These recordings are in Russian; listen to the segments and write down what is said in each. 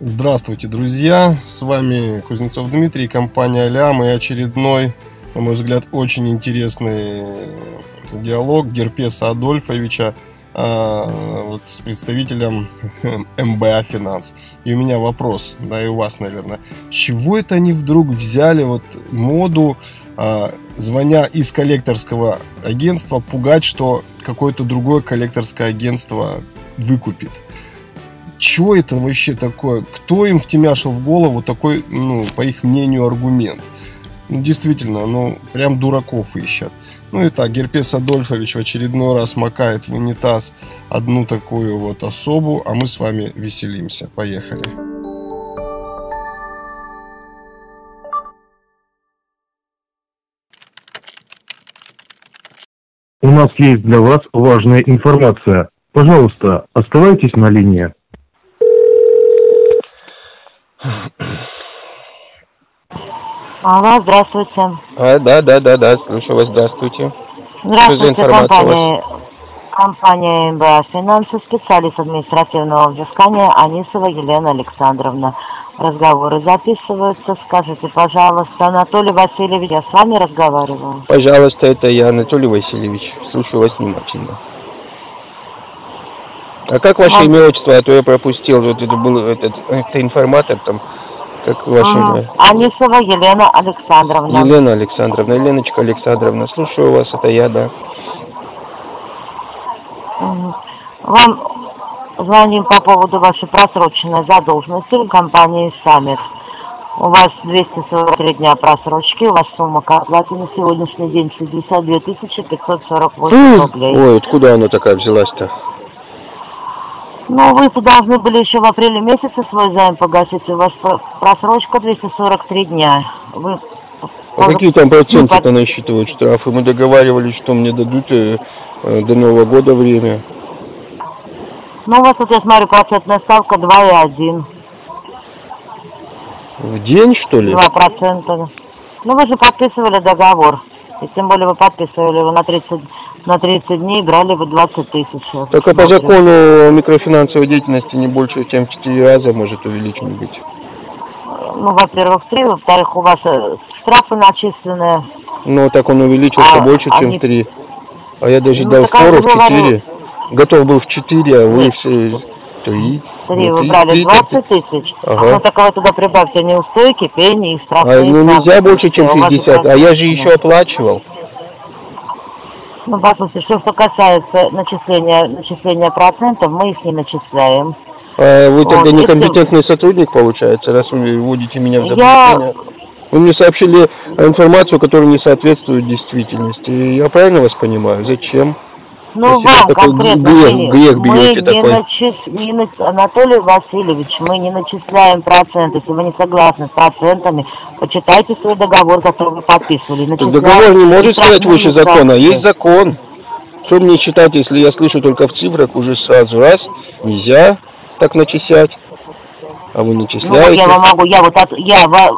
Здравствуйте, друзья! С вами Кузнецов Дмитрий, компания Алям и очередной, на мой взгляд, очень интересный диалог Герпеса Адольфовича а, вот, с представителем МБА Финанс. И у меня вопрос, да и у вас, наверное. С чего это они вдруг взяли вот моду, а, звоня из коллекторского агентства, пугать, что какое-то другое коллекторское агентство выкупит? Что это вообще такое? Кто им втемяшил в голову такой, ну, по их мнению, аргумент? Ну, действительно, ну, прям дураков ищут. Ну и так, Герпес Адольфович в очередной раз макает в унитаз одну такую вот особу, а мы с вами веселимся. Поехали. У нас есть для вас важная информация. Пожалуйста, оставайтесь на линии. Алло, здравствуйте. А, да, да, да, да, слушаю вас, здравствуйте. Здравствуйте, компания, компания МБА «Финансы», специалист административного взыскания Анисова Елена Александровна. Разговоры записываются. Скажите, пожалуйста, Анатолий Васильевич, я с вами разговариваю. Пожалуйста, это я, Анатолий Васильевич. Слушаю вас внимательно. А как ваше А- имя, отчество? А то я пропустил. Вот это был этот, это информатор там. Как ваше М, имя? Анисова Елена Александровна. Елена Александровна. Еленочка Александровна. Слушаю вас, это я, да. Вам звоним по поводу вашей просроченной задолженности в компании «Саммит». У вас 243 дня просрочки, у вас сумма к оплате на сегодняшний день 62 548 рублей. Ой, откуда она такая взялась-то? Ну, вы должны были еще в апреле месяце свой займ погасить, у вас про- просрочка 243 дня. Вы А какие там проценты-то насчитывают штрафы? Мы договаривались, что мне дадут э, э, до Нового года время. Ну, у вас тут, я смотрю, процентная ставка 2,1. В день, что ли? 2 процента. Ну, вы же подписывали договор. И тем более вы подписывали его на 30, на 30 дней, брали вы 20 тысяч. Только по закону микрофинансовой деятельности не больше, чем в 4 раза может увеличен быть. Ну, во-первых, три, во-вторых, у вас э, штрафы начисленные. Но так он увеличился А, больше, чем они- в 3. А я даже Ну, дал же в. 4. Готов был в 4, а вы Нет. все 3. Три, вы брали 20 тысяч. Ага. Ну, так вы туда прибавьте неустойки, пени и штрафы. А, ну нельзя больше, чем У вас 60. А я же еще оплачивал. Ну, послушайте, что, что касается начисления, начисления процентов, мы их не начисляем. А вы тогда Вот, если- некомпетентный сотрудник, получается, раз вы вводите меня в Я- заблуждение. Вы мне сообщили информацию, которая не соответствует действительности. Я правильно вас понимаю? Зачем? Ну, Если вам конкретно грех- мы, грех мы не, такой. начис- не на- Анатолий Васильевич, мы не начисляем проценты. Если вы не согласны с процентами, почитайте свой договор, который вы подписывали. Начисляем договор не может стоять выше закона. Есть закон. Что мне читать, если я слышу только в цифрах уже сразу? Раз, нельзя так начислять. А вы Ну, начисляете. я вам могу, я вот от, я,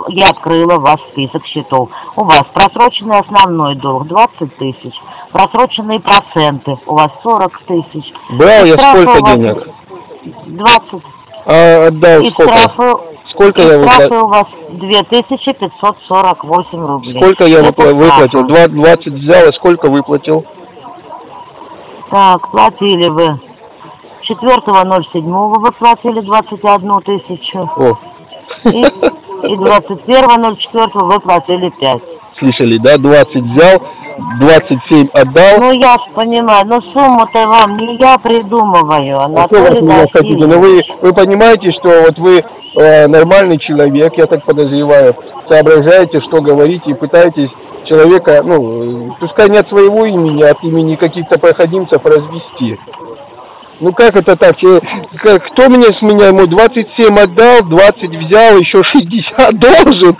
я открыла у вас список счетов. У вас просроченный основной долг 20 тысяч, просроченные проценты у вас 40 тысяч. Брал я сколько денег? 20. А отдал И сколько? штрафы, Сколько и я штрафы у вас 2548 рублей. Сколько я выпла- выплатил? штрафы. Два- 20 взял, а сколько выплатил? Так, платили вы. 4.07 вы платили 21 тысячу. О. И, и 21.04 вы платили 5. Слышали, да? 20 взял, 27 отдал. Ну, я ж понимаю, но сумму-то вам не я придумываю, А вы Анатолий меня хотите? Ну вы, Васильевич. вы понимаете, что вот вы э, нормальный человек, я так подозреваю, соображаете, что говорите и пытаетесь человека, ну, пускай не от своего имени, а от имени каких-то проходимцев развести. Ну как это так? Кто мне с меня ему 27 отдал, 20 взял, еще 60 должен?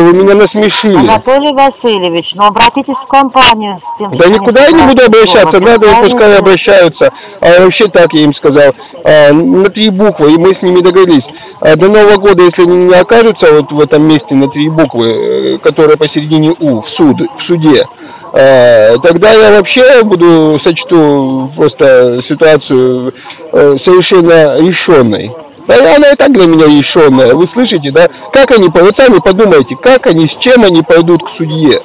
Ой, вы меня насмешили. Анатолий Васильевич, ну обратитесь в компанию с тем, Да никуда я не буду обращаться, надо, Пускай пускай обращаются. А вообще так я им сказал, а, на три буквы, и мы с ними договорились. А до Нового года, если они не окажутся вот в этом месте на три буквы, э, которая посередине У, в суд, в суде, э, тогда я вообще буду сочту просто ситуацию э, совершенно решенной. Она и так для меня решенная, вы слышите, да? Как они, вы сами подумайте, как они, с чем они пойдут к судье?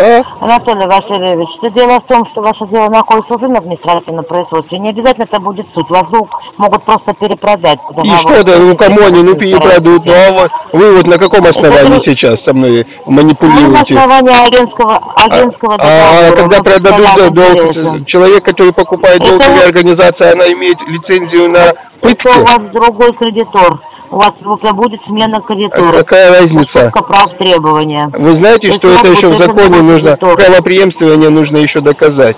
А? Анатолий Васильевич, что дело в том, что ваше дело находится уже на административном производстве. Не обязательно это будет суд. Вас могут просто перепродать. И что это, ну кому они, ну перепродают. Ну а вы, вот на каком основании это, сейчас со мной манипулируете? на основании агентского, агентского а, договора. А когда продадут долг, человек, который покупает долг или организация, она имеет лицензию на пытки? Это у вас другой кредитор у вас будет смена кредитора. А какая разница? прав требования. Вы знаете, что это еще в законе нужно, правопреемствование нужно еще доказать?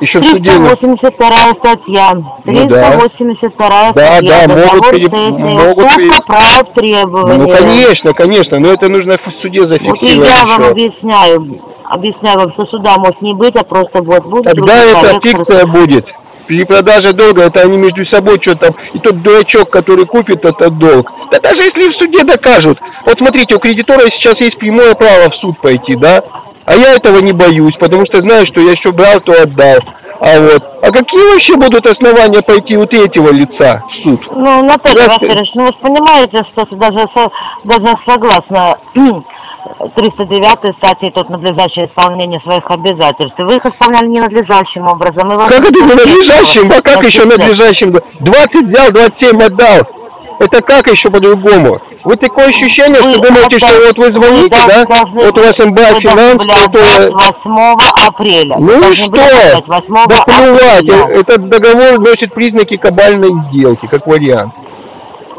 Еще в суде. 382 статья. 382 ну, да. статья. Да, да, могут, пере... могут пере... прав требования. Ну, конечно, конечно, но это нужно в суде зафиксировать. Вот и я вам еще. объясняю, объясняю вам, что суда может не быть, а просто вот будет. Тогда это фикция будет перепродажа долга, это они между собой что-то там, и тот дурачок, который купит этот долг. Да даже если в суде докажут. Вот смотрите, у кредитора сейчас есть прямое право в суд пойти, да? А я этого не боюсь, потому что знаю, что я что брал, то отдал. А вот, а какие вообще будут основания пойти у третьего лица в суд? Ну, Наталья Васильевич, ну вы же понимаете, что даже, даже согласно 309 статьи тут надлежащее исполнение своих обязательств. Вы их исполняли ненадлежащим образом. Как это ненадлежащим? А как еще надлежащим? 20 взял, 27 отдал. Это как еще по-другому? Вы такое ощущение, вы что думаете, что вот вы звоните, вы да? Вот у вас МБА финанс, которое... 8 апреля. Ну и что? Да плевать, этот договор носит признаки кабальной сделки, как вариант.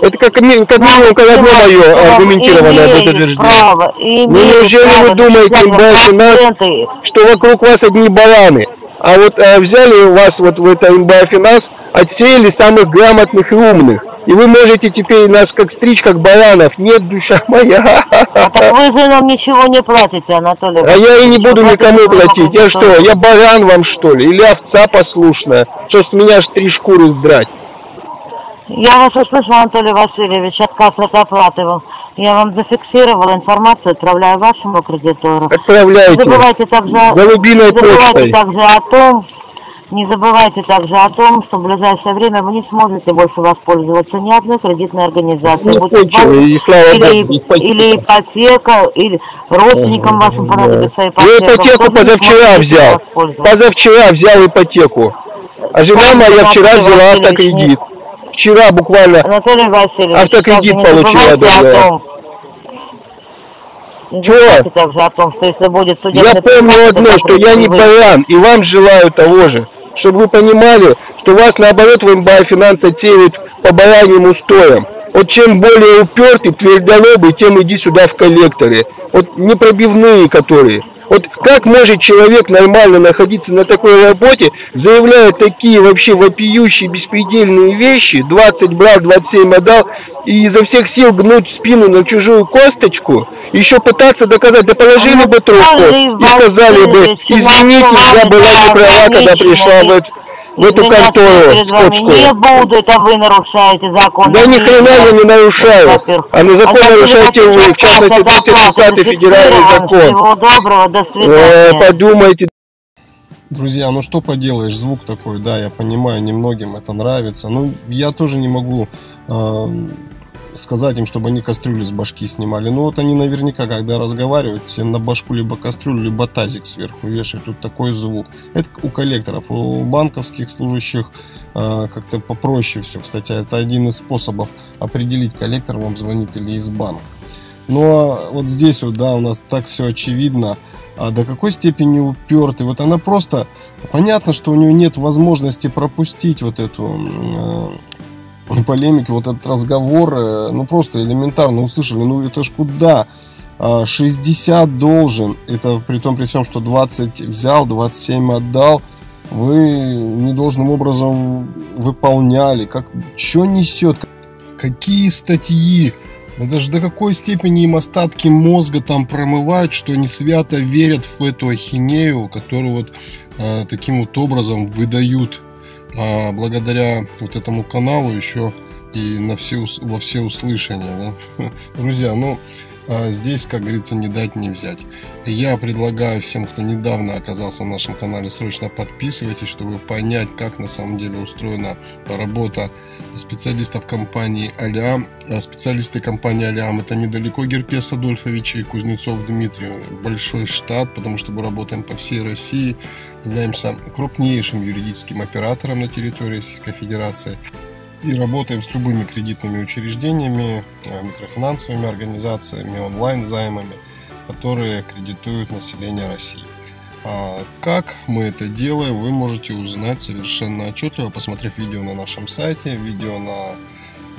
Это как, как минимум как одно мое аргументированное утверждение. Право, ну неужели вы думаете, МБА что вокруг вас одни бараны? А вот э, взяли вас вот в это МБА Финанс, отсеяли самых грамотных и умных. И вы можете теперь нас как стричь, как баранов. Нет, душа моя. А так вы же нам ничего не платите, Анатолий. А я и не буду никому платить. Я что, я баран вам что ли? Или овца послушная? Что с меня аж три шкуры сдрать? Я вас услышал, Анатолий Васильевич, отказ от оплаты. Я вам зафиксировала информацию, отправляю вашему кредитору. Отправляйте. Не забывайте также, Голубиной не забывайте также о том, не забывайте также о том, что в ближайшее время вы не сможете больше воспользоваться ни одной кредитной организацией. Ну, банк, и, слава или, или ипотека, или родственникам вашим понадобится ипотека. Я ипотеку позавчера взял. Позавчера взял ипотеку. А жена моя вчера взяла автокредит вчера буквально Анатолий Васильевич, автокредит получила. Да, Чего? также о том, что если будет Я помню одно, что я не баран, и вам желаю того же. Чтобы вы понимали, что вас наоборот в МБА финанс отсеивает по бараньим устоям. Вот чем более упертый, твердолобый, тем иди сюда в коллекторы. Вот непробивные которые. Вот как может человек нормально находиться на такой работе, заявляя такие вообще вопиющие, беспредельные вещи, 20 брал, 27 отдал, и изо всех сил гнуть спину на чужую косточку, еще пытаться доказать, да положили бы трубку и сказали бы, извините, я была не права, когда пришла в в эту контору Не буду, это вы нарушаете закон. Да ни хрена я не нарушаю. А на закон а нарушаете вы, в частности, 330 федеральный закон. Всего доброго, до свидания. Э, подумайте. Друзья, ну что поделаешь, звук такой, да, я понимаю, немногим это нравится. Ну, я тоже не могу э, сказать им, чтобы они кастрюли с башки снимали. Ну вот они наверняка, когда разговаривают, все на башку либо кастрюлю, либо тазик сверху вешают. Тут такой звук. Это у коллекторов, у банковских служащих э, как-то попроще все. Кстати, это один из способов определить, коллектор вам звонит или из банка. Но вот здесь вот, да, у нас так все очевидно. А до какой степени упертый. Вот она просто... Понятно, что у нее нет возможности пропустить вот эту э, полемики, вот этот разговор, э, ну просто элементарно услышали, ну это ж куда? 60 а, должен, это при том при всем, что 20 взял, 27 отдал, вы недолжным образом выполняли, как, что несет, какие статьи, это же до какой степени им остатки мозга там промывают, что они свято верят в эту ахинею, которую вот э, таким вот образом выдают а благодаря вот этому каналу еще и на все, во все услышания. Да? Друзья, ну, здесь, как говорится, не дать не взять. Я предлагаю всем, кто недавно оказался на нашем канале, срочно подписывайтесь, чтобы понять, как на самом деле устроена работа специалистов компании Алиам. А специалисты компании Алиам это недалеко Герпес Адольфович и Кузнецов Дмитрий. Большой штат, потому что мы работаем по всей России, являемся крупнейшим юридическим оператором на территории Российской Федерации и работаем с любыми кредитными учреждениями, э, микрофинансовыми организациями, онлайн-займами, которые кредитуют население России. А как мы это делаем, вы можете узнать совершенно отчетливо, посмотрев видео на нашем сайте, видео на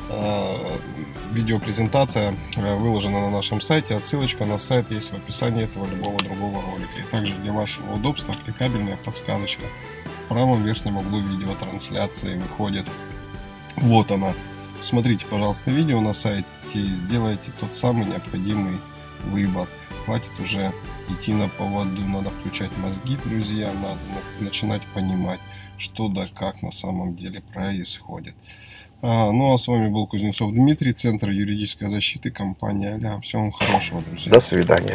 э, видеопрезентация э, выложена на нашем сайте, а ссылочка на сайт есть в описании этого любого другого ролика. И также для вашего удобства кликабельная подсказочка в правом верхнем углу видеотрансляции выходит вот она. Смотрите, пожалуйста, видео на сайте и сделайте тот самый необходимый выбор. Хватит уже идти на поводу, надо включать мозги, друзья, надо начинать понимать, что да как на самом деле происходит. А, ну а с вами был Кузнецов Дмитрий, Центр юридической защиты, компания Аля. Всего вам хорошего, друзья. До свидания.